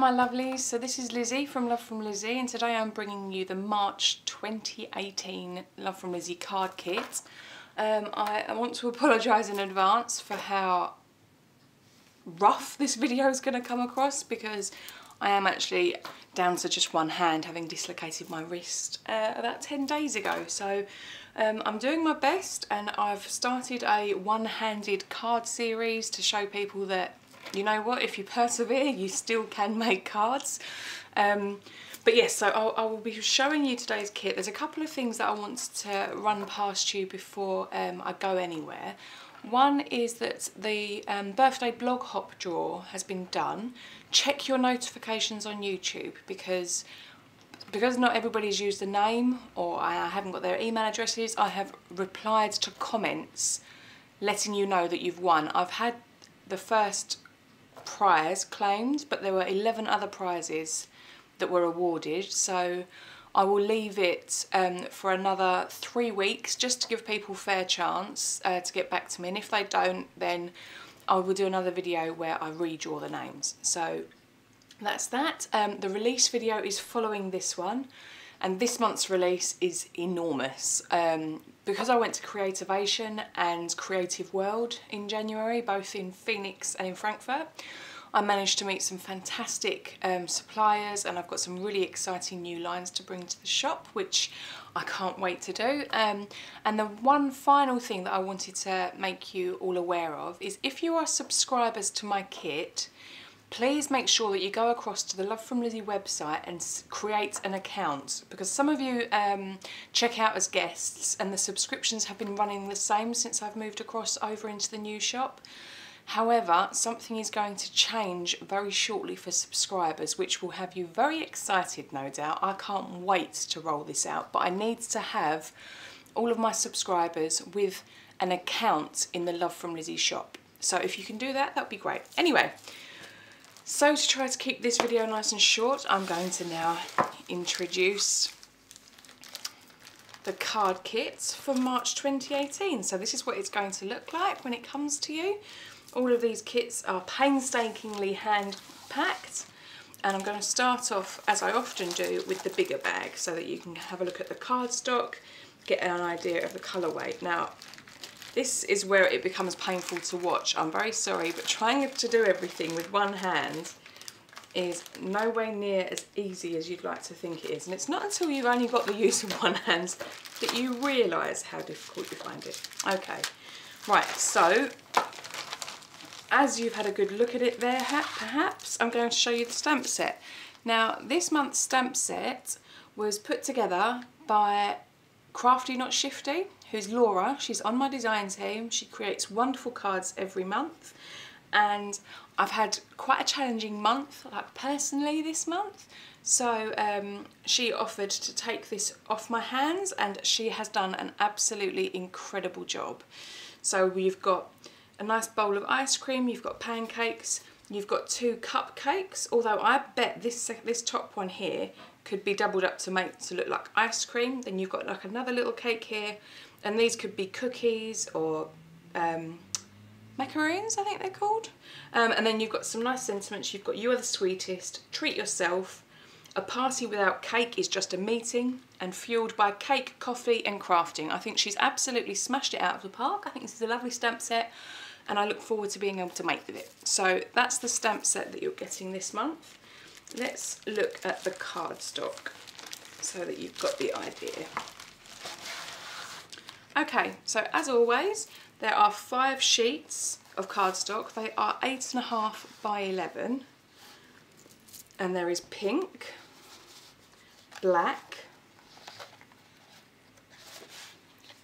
My lovelies, so this is Lizi from Love from Lizi and today I'm bringing you the March 2018 Love from Lizi card kit. Um, I, I, want to apologise in advance for how rough this video is going to come across because I am actually down to just one hand having dislocated my wrist uh, about 10 days ago so um, I'm doing my best and I've started a one-handed card series to show people that you know what, if you persevere, you still can make cards. Um, but yes, so I'll, I will be showing you today's kit. There's a couple of things that I want to run past you before um, I go anywhere. One is that the um, birthday blog hop draw has been done. Check your notifications on YouTube because because not everybody's used the name or I haven't got their email addresses, I have replied to comments letting you know that you've won. I've had the first prize claimed, but there were 11 other prizes that were awarded. So I will leave it um, for another three weeks just to give people fair chance uh, to get back to me. And if they don't, then I will do another video where I redraw the names. So that's that. Um, the release video is following this one and this month's release is enormous. Um, because I went to Creativation and Creative World in January, both in Phoenix and in Frankfurt, I managed to meet some fantastic um, suppliers and I've got some really exciting new lines to bring to the shop, which I can't wait to do. Um, and the one final thing that I wanted to make you all aware of is if you are subscribers to my kit, please make sure that you go across to the Love from Lizi website and create an account because some of you um, check out as guests and the subscriptions have been running the same since I've moved across over into the new shop. However, something is going to change very shortly for subscribers, which will have you very excited, no doubt. I can't wait to roll this out, but I need to have all of my subscribers with an account in the Love from Lizi shop. So if you can do that, that would be great. Anyway, so to try to keep this video nice and short, I'm going to now introduce the card kits for March 2018. So this is what it's going to look like when it comes to you. All of these kits are painstakingly hand packed and I'm going to start off, as I often do, with the bigger bag so that you can have a look at the cardstock, get an idea of the colourway. Now, this is where it becomes painful to watch. I'm very sorry, but trying to do everything with one hand is nowhere near as easy as you'd like to think it is. And it's not until you've only got the use of one hand that you realise how difficult you find it. Okay, right, so as you've had a good look at it there, perhaps, I'm going to show you the stamp set. Now, this month's stamp set was put together by Crafty Not Shifty, who's Laura. She's on my design team. She creates wonderful cards every month. And I've had quite a challenging month, like personally this month. So um, she offered to take this off my hands and she has done an absolutely incredible job. So we've got a nice bowl of ice cream, you've got pancakes, you've got two cupcakes, although I bet this, this top one here could be doubled up to make to look like ice cream. Then you've got like another little cake here, and these could be cookies or um, macaroons, I think they're called. Um, and then you've got some nice sentiments. You've got You Are the Sweetest, Treat Yourself, A Party Without Cake is Just a Meeting, and Fueled by Cake, Coffee and Crafting. I think she's absolutely smashed it out of the park. I think this is a lovely stamp set and I look forward to being able to make with it. So that's the stamp set that you're getting this month. Let's look at the cardstock so that you've got the idea. Okay, so as always, there are five sheets of cardstock. They are eight and a half by 11. And there is pink, black,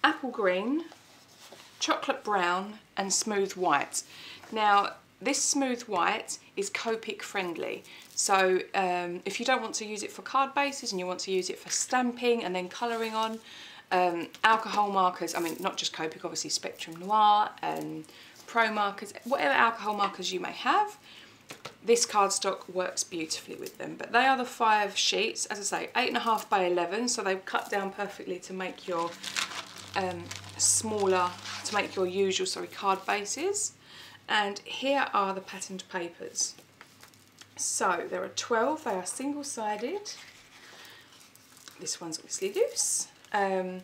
apple green, chocolate brown and smooth white. Now this smooth white is Copic friendly. So um, if you don't want to use it for card bases and you want to use it for stamping and then colouring on, um, alcohol markers, I mean not just Copic, obviously Spectrum Noir and Pro markers, whatever alcohol markers you may have, this cardstock works beautifully with them. But they are the five sheets, as I say, eight and a half by 11, so they've cut down perfectly to make your um, smaller, to make your usual, sorry, card bases. And here are the patterned papers. So there are 12, they are single-sided. This one's obviously loose. Um,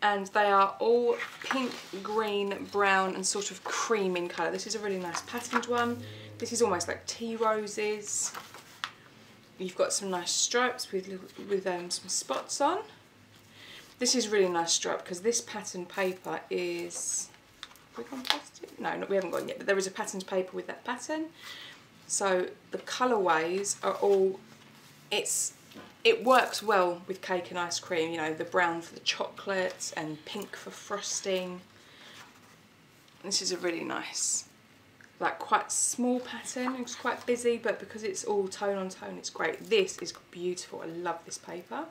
and they are all pink, green, brown and sort of cream in colour. This is a really nice patterned one. This is almost like tea roses. You've got some nice stripes with, with um, some spots on. This is really nice stripe because this pattern paper is... We gone plastic? No, we haven't gone yet, but there is a patterned paper with that pattern. So the colourways are all... It's it works well with cake and ice cream, you know, the brown for the chocolate and pink for frosting. This is a really nice, like quite small pattern, it's quite busy, but because it's all tone on tone, it's great. This is beautiful, I love this paper.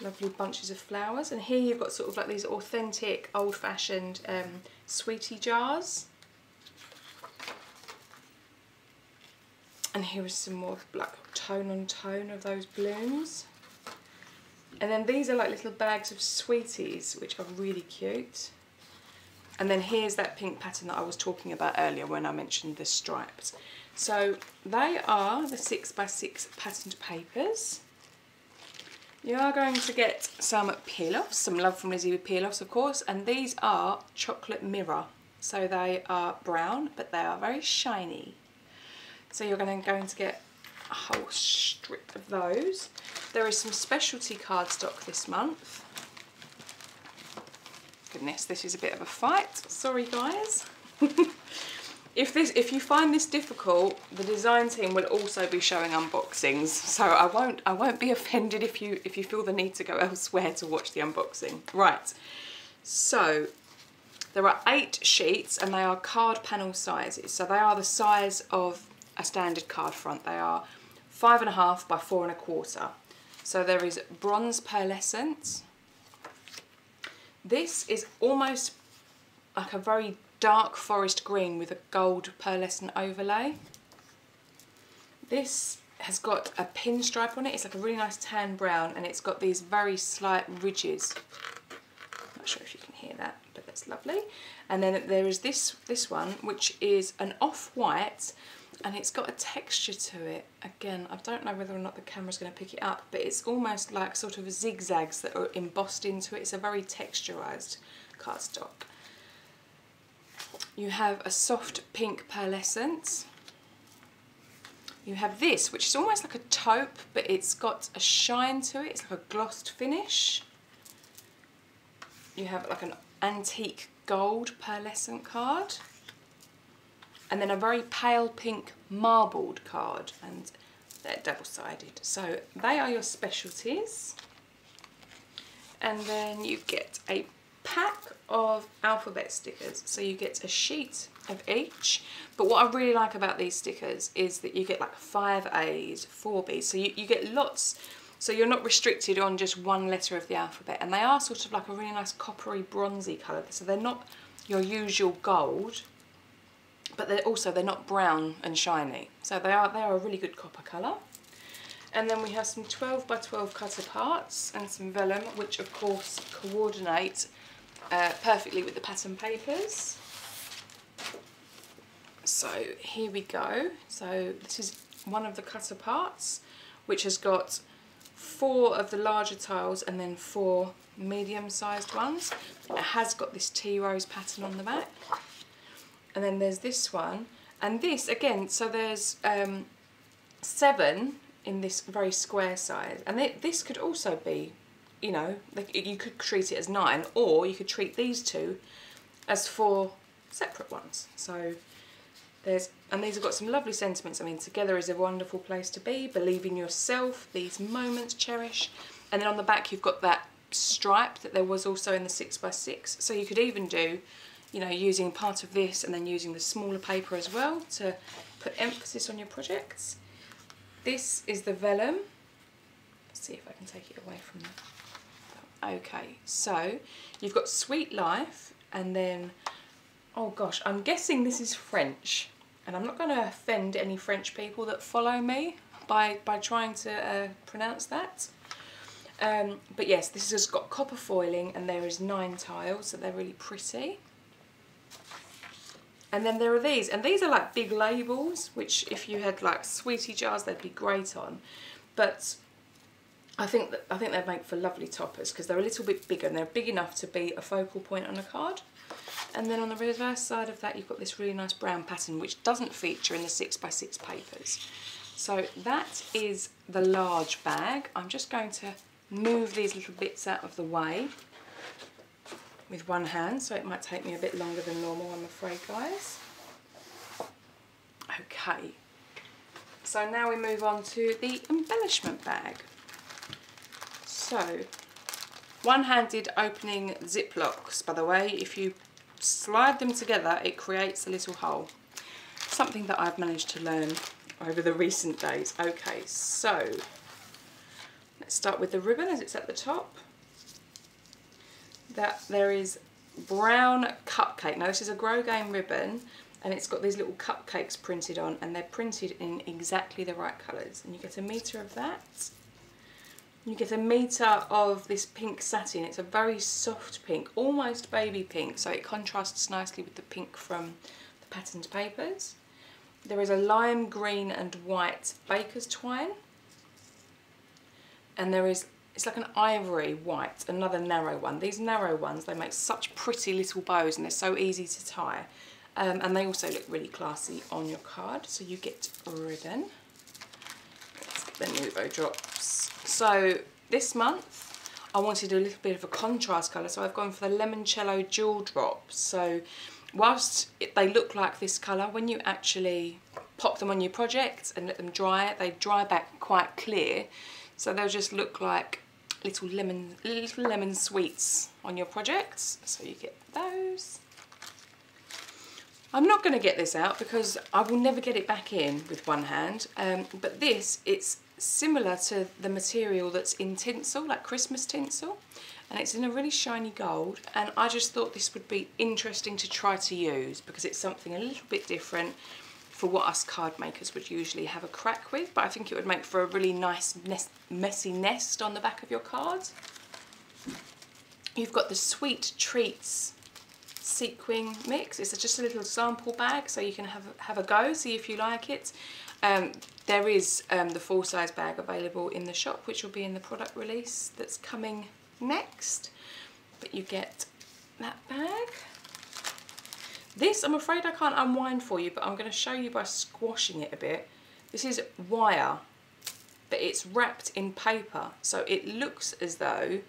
Lovely bunches of flowers. And here you've got sort of like these authentic, old-fashioned um, sweetie jars. And here is some more black tone on tone of those blooms. And then these are like little bags of sweeties, which are really cute. And then here's that pink pattern that I was talking about earlier when I mentioned the stripes. So they are the six by six patterned papers. You are going to get some peel-offs, some Love from Lizi with peel-offs of course, and these are chocolate mirror. So they are brown, but they are very shiny. So you're going to, get a whole strip of those. There is some specialty cardstock this month. Goodness, this is a bit of a fight. Sorry guys. if this if you find this difficult, the design team will also be showing unboxings. So I won't I won't be offended if you if you feel the need to go elsewhere to watch the unboxing. Right. So there are eight sheets and they are card panel sizes. So they are the size of a standard card front. They are five and a half by four and a quarter. So there is bronze pearlescent. This is almost like a very dark forest green with a gold pearlescent overlay. This has got a pinstripe on it. It's like a really nice tan brown and it's got these very slight ridges. I'm Not sure if you can hear that, but that's lovely. And then there is this, this one, which is an off-white and it's got a texture to it. Again, I don't know whether or not the camera's going to pick it up, but it's almost like sort of zigzags that are embossed into it. It's a very texturised cardstock. You have a soft pink pearlescent. You have this, which is almost like a taupe, but it's got a shine to it. It's like a glossed finish. You have like an antique gold pearlescent card and then a very pale pink marbled card and they're double-sided. So they are your specialties. And then you get a pack of alphabet stickers. So you get a sheet of each. But what I really like about these stickers is that you get like five A's, four B's. So you, you get lots, so you're not restricted on just one letter of the alphabet. And they are sort of like a really nice coppery bronzy colour. So they're not your usual gold but they're also they're not brown and shiny. So they are they are a really good copper colour. And then we have some 12 by 12 cutter parts and some vellum, which of course coordinate uh, perfectly with the pattern papers. So here we go. So this is one of the cutter parts, which has got four of the larger tiles and then four medium-sized ones. It has got this tea rose pattern on the back and then there's this one. And this again so there's um, seven in this very square size. And this could also be you know like you could treat it as nine or you could treat these two as four separate ones. So there's and these have got some lovely sentiments. I mean together is a wonderful place to be. Believe in yourself. These moments cherish. And then on the back you've got that stripe that there was also in the six by six. So you could even do you know, using part of this and then using the smaller paper as well to put emphasis on your projects. This is the vellum. Let's see if I can take it away from that. Okay, so you've got Sweet Life and then, oh gosh, I'm guessing this is French. And I'm not going to offend any French people that follow me by, by trying to uh, pronounce that. Um, but yes, this has got copper foiling and there is nine tiles, so they're really pretty. And then there are these, and these are like big labels, which if you had like sweetie jars, they'd be great on. But I think that I think they'd make for lovely toppers because they're a little bit bigger and they're big enough to be a focal point on a card. And then on the reverse side of that, you've got this really nice brown pattern, which doesn't feature in the six by six papers. So that is the large bag. I'm just going to move these little bits out of the way with one hand, so it might take me a bit longer than normal, I'm afraid, guys. Okay, so now we move on to the embellishment bag. So, one-handed opening Ziplocs, by the way, if you slide them together, it creates a little hole. Something that I've managed to learn over the recent days. Okay, so let's start with the ribbon as it's at the top that there is brown cupcake. Now this is a grosgrain ribbon and it's got these little cupcakes printed on and they're printed in exactly the right colours. And you get a metre of that. You get a metre of this pink satin. It's a very soft pink, almost baby pink, so it contrasts nicely with the pink from the patterned papers. There is a lime green and white baker's twine. And there is it's like an ivory white, another narrow one. These narrow ones, they make such pretty little bows and they're so easy to tie. Um, and they also look really classy on your card. So you get ribbon. The Nuvo drops. So this month, I wanted a little bit of a contrast colour. So I've gone for the Lemoncello Jewel Drops. So whilst they look like this colour, when you actually pop them on your project and let them dry, they dry back quite clear. So they'll just look like little lemon, little lemon sweets on your projects. So you get those. I'm not going to get this out because I will never get it back in with one hand. Um, but this, it's similar to the material that's in tinsel, like Christmas tinsel. And it's in a really shiny gold. And I just thought this would be interesting to try to use because it's something a little bit different for what us card makers would usually have a crack with, but I think it would make for a really nice nest, messy nest on the back of your cards. You've got the Sweet Treats sequin mix. It's just a little sample bag so you can have, have a go, see if you like it. Um, there is um, the full size bag available in the shop which will be in the product release that's coming next. But you get that bag. This, I'm afraid I can't unwind for you, but I'm going to show you by squashing it a bit. This is wire, but it's wrapped in paper. So it looks as though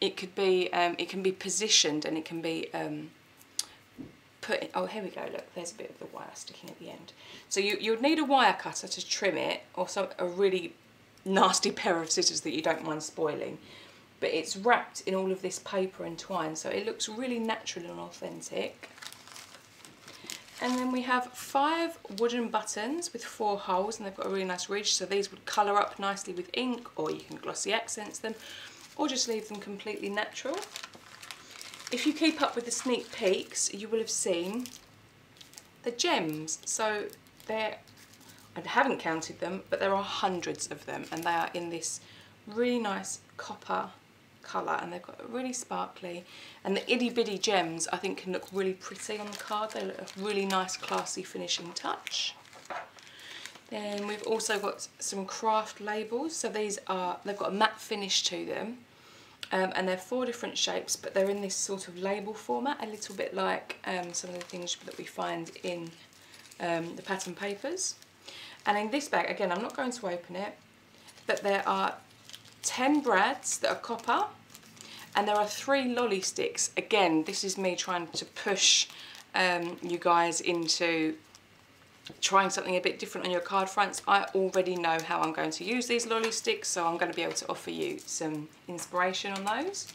it could be, um, it can be positioned and it can be um, put in, oh here we go, look, there's a bit of the wire sticking at the end. So you, you'd need a wire cutter to trim it or some a really nasty pair of scissors that you don't mind spoiling. But it's wrapped in all of this paper and twine, so it looks really natural and authentic. And then we have five wooden buttons with four holes and they've got a really nice ridge. So these would colour up nicely with ink or you can glossy accents them or just leave them completely natural. If you keep up with the sneak peeks, you will have seen the gems. So they're, I haven't counted them, but there are hundreds of them and they are in this really nice copper colour and they've got really sparkly and the itty bitty gems I think can look really pretty on the card. They look a really nice classy finishing touch. Then we've also got some craft labels. So these are they've got a matte finish to them um, and they're four different shapes but they're in this sort of label format a little bit like um, some of the things that we find in um, the pattern papers. And in this bag again I'm not going to open it but there are 10 brads that are copper and there are three lolly sticks. Again, this is me trying to push um, you guys into trying something a bit different on your card fronts. I already know how I'm going to use these lolly sticks, so I'm going to be able to offer you some inspiration on those.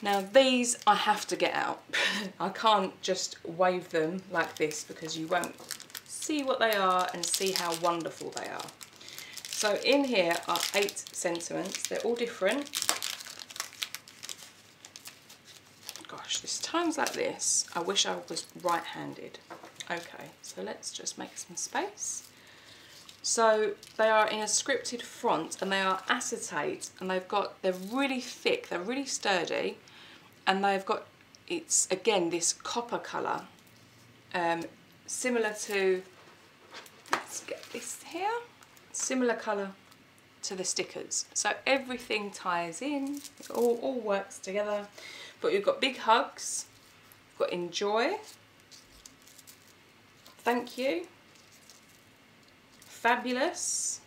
Now these I have to get out. I can't just wave them like this because you won't see what they are and see how wonderful they are. So in here are eight sentiments. They're all different. Gosh, this times like this, I wish I was right-handed. Okay, so let's just make some space. So they are in a scripted front and they are acetate and they've got, they're really thick, they're really sturdy and they've got, it's again this copper colour Um, similar to, let's get this here, similar colour to the stickers. So everything ties in, it all, all works together. But we've got big hugs, we've got enjoy, thank you, fabulous,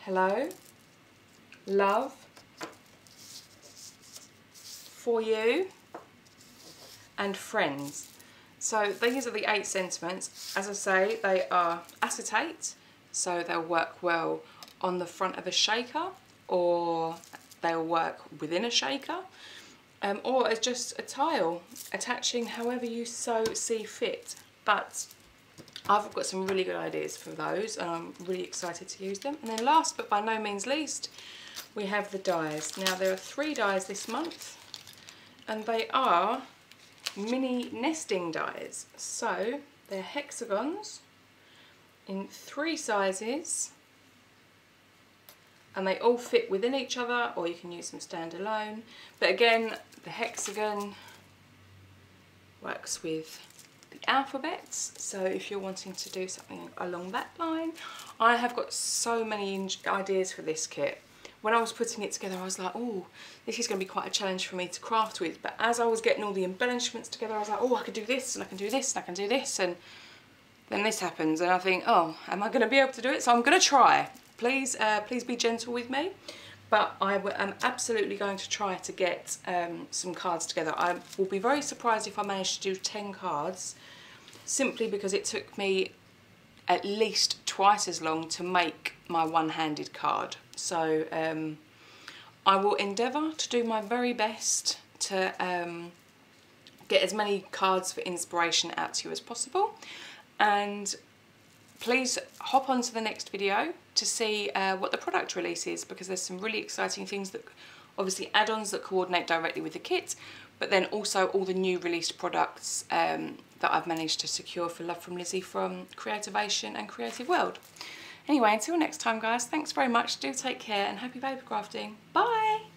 hello, love, for you, and friends. So these are the eight sentiments. As I say, they are acetate, so they'll work well on the front of a shaker or they'll work within a shaker um, or as just a tile attaching however you so see fit. But I've got some really good ideas for those and I'm really excited to use them. And then last but by no means least we have the dies now there are three dies this month and they are mini nesting dies so they're hexagons in three sizes and they all fit within each other or you can use them standalone. But again the hexagon works with the alphabets so if you're wanting to do something along that line I have got so many ideas for this kit when I was putting it together I was like oh this is going to be quite a challenge for me to craft with but as I was getting all the embellishments together I was like oh I could do this and I can do this and I can do this and then this happens and I think, oh, am I going to be able to do it? So I'm going to try. Please, uh, please be gentle with me. But I am absolutely going to try to get um, some cards together. I will be very surprised if I manage to do 10 cards, simply because it took me at least twice as long to make my one-handed card. So um, I will endeavour to do my very best to um, get as many cards for inspiration out to you as possible and please hop on to the next video to see uh, what the product release is because there's some really exciting things that obviously add-ons that coordinate directly with the kit but then also all the new released products um, that I've managed to secure for Love from Lizi from Creativation and Creative World. Anyway, until next time guys, thanks very much, do take care and happy paper crafting. Bye!